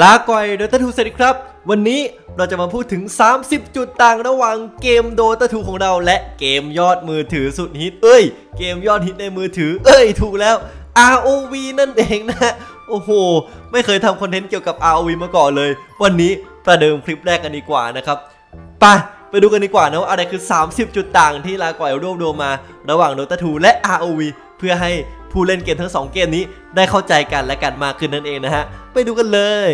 ลาก่อยโดตาทูสวัสดีครับ วันนี้เราจะมาพูดถึง 30 จุดต่างระหว่างเกมโดตาทูของเรา และเกมยอดมือถือสุดฮิต เอ้ย เกมยอดฮิตในมือถือ เอ้ย ถูกแล้ว ROV นั่นเองนะ โอ้โห ไม่เคยทำคอนเทนต์เกี่ยวกับ ROV มาก่อนเลย วันนี้ประเดิมคลิปแรกกันดีกว่านะครับไปไปดูกันดีกว่านะว่าอะไรคือ 30 จุดต่างที่ลาก่อยรวบรวมมา ระหว่าง Dota 2และ ROV เพื่อให้ ผู้เล่นเกมทั้ง 2 เกมนี้ได้เข้าใจกันและกันมากขึ้นนั่นเองนะฮะ ไปดูกันเลย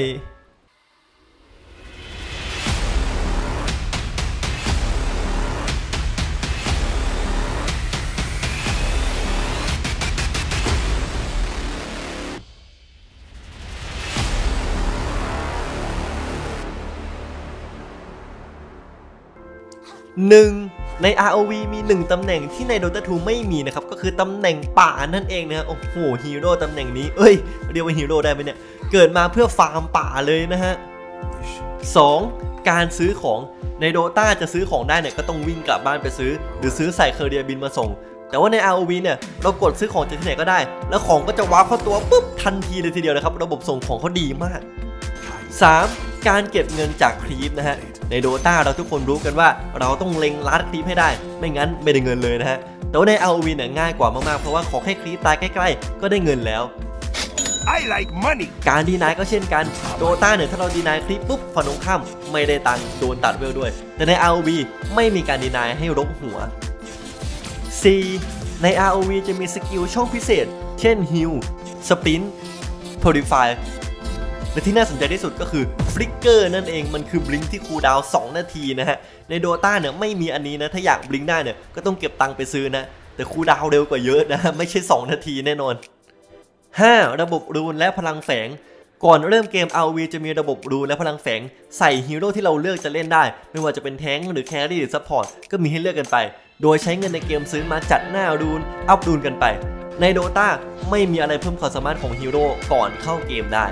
หนึ่ง ใน ROV มี 1 ตำแหน่งที่ใน Dota 2 ไม่มีนะครับ ก็คือตำแหน่งป่านั่นเองนะฮะโอ้โหฮีโร่ตำแหน่งนี้ เอ้ย เรียกว่าฮีโร่ได้ไหมเนี่ย เกิดมาเพื่อฟาร์มป่าเลยนะฮะ 2. การซื้อของใน Dota จะซื้อของได้เนี่ยก็ต้องวิ่งกลับบ้านไปซื้อ หรือซื้อใส่ courier บินมาส่ง แต่ว่าใน ROV เนี่ยเรากดซื้อของจากที่ไหนก็ได้ แล้วของก็จะวาร์ปเข้าตัวปุ๊บทันทีเลยทีเดียวนะครับ ระบบส่งของเขาดีมาก 3. การเก็บเงินจาก creep นะฮะ ในโดตาเราทุกคนรู้กันว่าเราต้องเล็งลัดครีปให้ได้ ไม่งั้นไม่ได้เงินเลยนะฮะแต่ว่าใน ROV เนี่ยง่ายกว่ามากๆ เพราะว่าขอแค่ครีปตายใกล้ ๆ ก็ได้เงินแล้ว I like money. การดีนายก็เช่นกัน โดตาเนี่ยถ้าเราดีนายคลิปปุ๊บฝันตรงข้ามไม่ได้ตังค์โดนตัดเวลด้วย แต่ใน ROV ไม่มีการดีนายให้รกหัว C ใน ROV จะมีสกิลช่องพิเศษ เช่น Heal Sprint Purify และที่น่าสนใจที่สุดก็คือ Flicker นั่นเองมันคือ blink ที่ cooldown 2นาทีนะฮะ ใน Dota เนี่ยไม่มีอันนี้นะ ถ้าอยาก blink ได้เนี่ยก็ต้องเก็บตังค์ไปซื้อนะ แต่ cooldown เร็วกว่าเยอะนะ ไม่ใช่ 2 นาทีแน่นอน 5. ระบบ rune และพลังแฝงก่อนเริ่มเกม RV จะมีระบบรูนและพลังแฝงใส่ฮีโร่ที่เราเลือกจะเล่นได้ ไม่ว่าจะเป็นแทงหรือ carry หรือ support ก็มีให้เลือกกันไป โดยใช้เงินในเกมซื้อมาจัดหน้า rune อัพ rune กันไป ใน Dota ไม่มีอะไรเพิ่มความสามารถของฮีโร่ก่อนเข้าเกมได้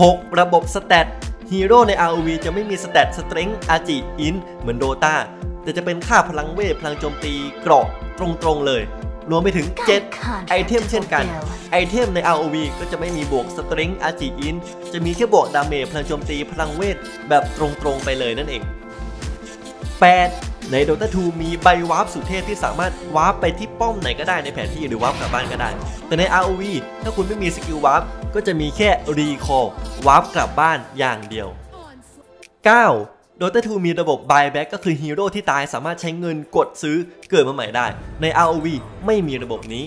6. ระบบ stat ฮีโร่ใน ROV จะไม่มีสเตตสเตร n งอาจิอินเหมือน Dota แต่จะเป็นค่าพลังเวทพลังโจมตีเกราะตรงๆเลย รวมไปถึง 7 ไอเทมเช่นกัน ไอเทมใน ROV ก็จะไม่มีบวกสเตร n งอาจิอินจะมีแค่บวก damage พลังโจมตีพลังเวทแบบตรงๆไปเลยนั่นเอง 8. ใน Dota 2 มีใบวาร์ปสุดเทพที่สามารถวาร์ปไปที่ป้อมไหนก็ได้ในแผนที่หรือวาร์ปกลับบ้านก็ได้ แต่ใน ROV ถ้าคุณไม่มีสกิลวาร์ป ก็จะมีแค่ recall วาร์ปกลับบ้านอย่างเดียว 9. Dota 2มีระบบ buyback ก็คือฮีโร่ที่ตายสามารถใช้เงินกดซื้อเกิดมาใหม่ได้ ใน ROV ไม่มีระบบนี้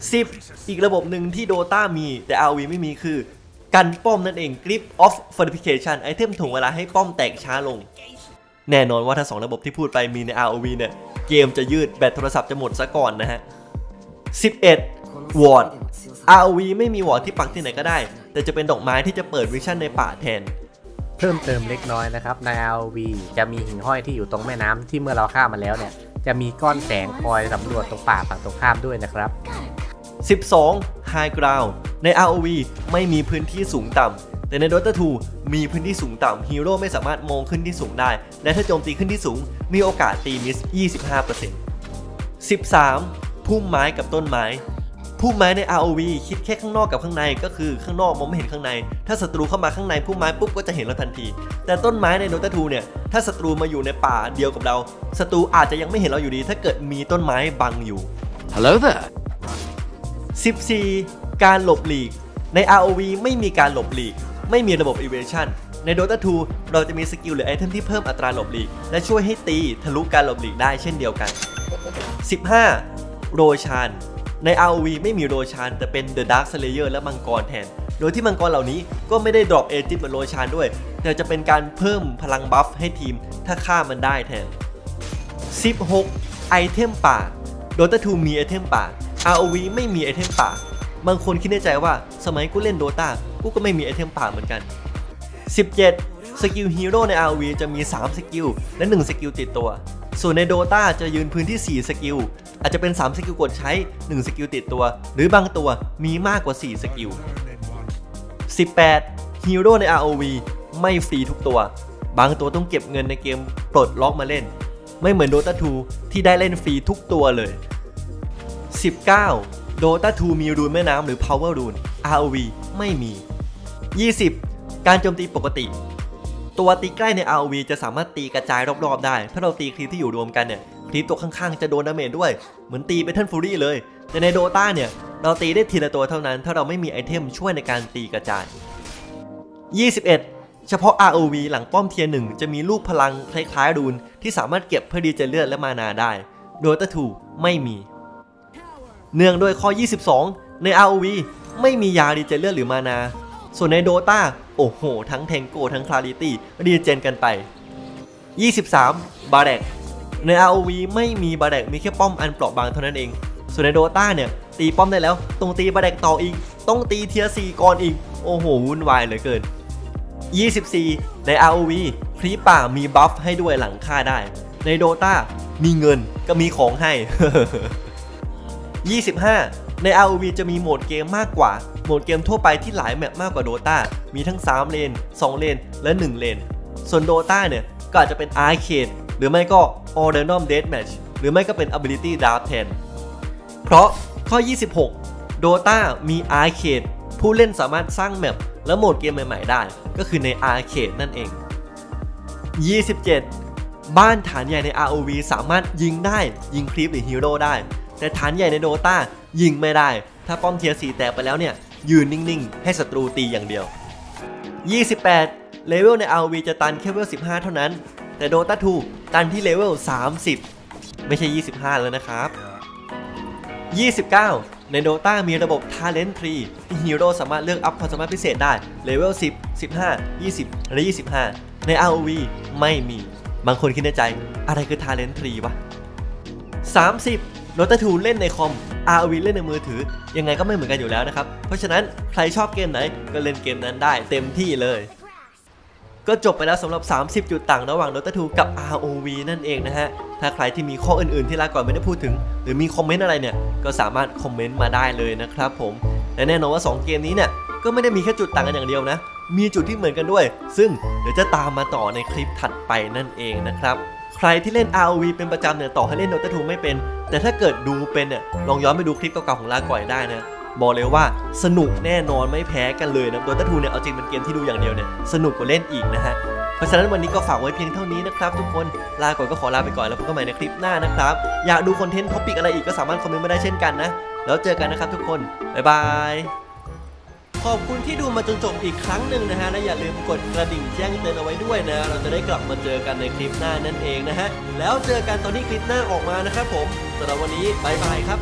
10. อีกระบบหนึ่งที่ Dota มีแต่ ROV ไม่มีคือ กันป้อมนั่นเอง Glyph of Fortification ไอเทมถ่วงเวลาให้ป้อมแตกช้าลง แน่นอนว่าถ้า 2 ระบบที่พูดไปมีใน ROV เนี่ยเกมจะยืดแบตโทรศัพท์จะหมดซะก่อนนะฮะ 11. วอร์ด ROV ไม่มีวอร์ดที่ปักที่ไหนก็ได้ แต่จะเป็นดอกไม้ที่จะเปิด vision ในป่าแทน เพิ่มเติมเล็กน้อยนะครับใน ROV จะมีหิ่งห้อยที่อยู่ตรงแม่น้ำที่เมื่อเราข้ามมาแล้วเนี่ย จะมีก้อนแสงคอยสำรวจตรงป่าฝั่งตรงข้ามด้วยนะครับ 12 High Ground ใน ROV ไม่มีพื้นที่สูงต่ำ แต่ใน Dota 2 มีพื้นที่สูงต่ำฮีโร่ไม่สามารถมองขึ้นที่สูงได้ และถ้าโจมตีขึ้นที่สูง มีโอกาสตีมิส 25% 13 พุ่มไม้กับต้นไม้ พุ่มไม้ใน ROV คิดแค่ข้างนอกกับข้างในก็คือข้างนอกมองไม่เห็นข้างใน ถ้าศัตรูเข้ามาข้างในพุ่มไม้ปุ๊บก็จะเห็นเราทันที แต่ต้นไม้ใน Dota 2เนี่ยถ้าศัตรูมาอยู่ในป่าเดียวกับเราศัตรูอาจจะยังไม่เห็นเราอยู่ดี ถ้าเกิดมีต้นไม้บังอยู่ Hello there. 14 การหลบหลีก ใน ROV ไม่มีการหลบหลีก ไม่มีระบบ evasion ใน Dota 2 เราจะมีสกิลหรือไอเทมที่เพิ่มอัตราหลบหลีก และช่วยให้ตีทะลุการหลบหลีกได้เช่นเดียวกัน 15 Roshan ใน ROV ไม่มี Roshan แต่เป็น The Dark Slayer และมังกรแทน โดยที่มังกรเหล่านี้ก็ไม่ได้ drop Aegis เหมือน Roshan ด้วย แต่จะเป็นการเพิ่มพลัง buff ให้ทีมถ้าฆ่ามันได้แทน 16 ไอเทมป่า Dota 2มีไอเทมป่า ROV ไม่มีไอเทมป่า บางคนคิดในใจว่าสมัยกูเล่น Dota กูก็ไม่มีไอเทมป่าเหมือนกัน 17 สกิลฮีโร่ใน ROV จะมี 3 สกิล และ 1 สกิลติดตัว ส่วนใน Dota จะยืนพื้นที่ 4 สกิล อาจจะเป็น 3 สกิลกดใช้ 1 สกิลติดตัว หรือบางตัวมีมากกว่า 4 สกิล 18ฮีโร่ใน ROV ไม่ฟรีทุกตัว บางตัวต้องเก็บเงินในเกมปลดล็อกมาเล่น ไม่เหมือน Dota 2 ที่ได้เล่นฟรีทุกตัวเลย 19 Dota 2 มี rune แม่น้ำหรือ Power Rune ROV ไม่มี 20 การโจมตีปกติ ตัวตีใกล้ใน ROV จะสามารถตีกระจายรอบๆได้ ถ้าเราตี creep ที่อยู่รวมกันเนี่ย creep ตัวข้างๆจะโดน damage ด้วย เหมือนตีเป็น Battle Fury เลย แต่ใน Dota เนี่ย เราตีได้ทีละตัวเท่านั้น ถ้าเราไม่มีไอเทมช่วยในการตีกระจาย 21 เฉพาะ ROV หลังป้อม tier หนึ่งจะมีลูกพลังคล้ายๆ rune ที่สามารถเก็บเพื่อดีเจเลือดและมานาได้ Dota 2ไม่มี เนื่องด้วยข้อ 22 ใน ROV ไม่มียาดีเจเลือดหรือมานา ส่วนใน Dota โอ้โห ทั้งเทงโกทั้ง Clarity regen กันไป 23 barrack ใน ROV ไม่มี barrack มีแค่ป้อมอันเปราะบางเท่านั้นเอง ส่วนใน Dota เนี่ย ตีป้อมได้แล้วต้องตีบาแดกต่ออีก ต้องตีเทียร์4ก่อนอีก โอ้โหวุ่นวายเหลือเกิน 24 ใน ROV ครีป่ามีบัฟให้ด้วยหลังฆ่าได้ ในโดตามีเงินก็มีของให้ 25 ใน ROV จะมีโหมดเกมมากกว่า โหมดเกมทั่วไปที่หลายแมปมากกว่า Dota มีทั้ง 3 เลน 2 เลน และ 1 เลน ส่วน Dota เนี่ยก็อาจจะเป็น Arcade หรื รือไม่ก็ All Random Deathmatch หรือไม่ก็เป็น Ability Draft แทน เพราะข้อ 26 Dota มี Arcade ผู้เล่นสามารถสร้าง map และโหมดเกมใหม่ ๆ ได้ ก็คือใน Arcade นั่นเอง 27 บ้านฐานใหญ่ใน ROV สามารถยิงได้ยิง creep หรือฮีโร่ได้ แต่ฐานใหญ่ใน Dota ยิงไม่ได้ ถ้าป้อม tier 4แตกไปแล้วเนี่ยยืนนิ่งๆ ให้ศัตรูตีอย่างเดียว 28 เลเวลใน ROV จะตันแค่เวล 15 เท่านั้น แต่ Dota 2ตันที่เลเวล 30 ไม่ใช่ 25 แล้วนะครับ 29 ใน Dota มีระบบ Talent Tree ฮีโร่สามารถเลือกอัพความสามารถพิเศษได้เลเวล 10 15 20และ25 ใน ROV ไม่มี บางคนคิดในใจ อะไรคือ Talent Tree วะ 30 Dota 2เล่นในคอม ROV เล่นในมือถือ ยังไงก็ไม่เหมือนกันอยู่แล้วนะครับ เพราะฉะนั้นใครชอบเกมไหนก็เล่นเกมนั้นได้เต็มที่เลย ก็จบไปแล้วสำหรับ 30 จุดต่างระหว่าง Dota 2 กับ ROV นั่นเองนะฮะ ถ้าใครที่มีข้ออื่นๆที่ลาก่อนไม่ได้พูดถึง หรือมีคอมเมนต์อะไรเนี่ย ก็สามารถคอมเมนต์มาได้เลยนะครับผม และแน่นอนว่า 2 เกมนี้เนี่ย ก็ไม่ได้มีแค่จุดต่างกันอย่างเดียวนะ มีจุดที่เหมือนกันด้วย ซึ่งเดี๋ยวจะตามมาต่อในคลิปถัดไปนั่นเองนะครับ ใครที่เล่น ROV เป็นประจำเนี่ย ต่อให้เล่น Dota 2 ไม่เป็น แต่ถ้าเกิดดูเป็นเนี่ย ลองย้อนไปดูคลิปเก่าๆของลาก่อยได้นะ บอกเลยว่าสนุกแน่นอนไม่แพ้กันเลยนะ Dota 2เนี่ยเอาจริงเป็นเกมที่ดูอย่างเดียวเนี่ยสนุกกว่าเล่นอีกนะฮะเพราะฉะนั้นวันนี้ก็ฝากไว้เพียงเท่านี้นะครับทุกคนลาก่อนก็ขอลาไปก่อนแล้วพบกันใหม่ในคลิปหน้านะครับอยากดูคอนเทนต์ topic อะไรอีกก็สามารถคอมเมนต์มาได้เช่นกันนะแล้วเจอกันนะครับทุกคนบ๊ายบายขอบคุณที่ดูมาจนจบอีกครั้งหนึ่งนะฮะ และอย่าลืมกดกระดิ่งแจ้งเตือนเอาไว้ด้วยนะ เราจะได้กลับมาเจอกันในคลิปหน้านั่นเองนะฮะ แล้วเจอกันตอนที่คลิปหน้าออกมานะครับผมสำหรับวันนี้บายบายครับ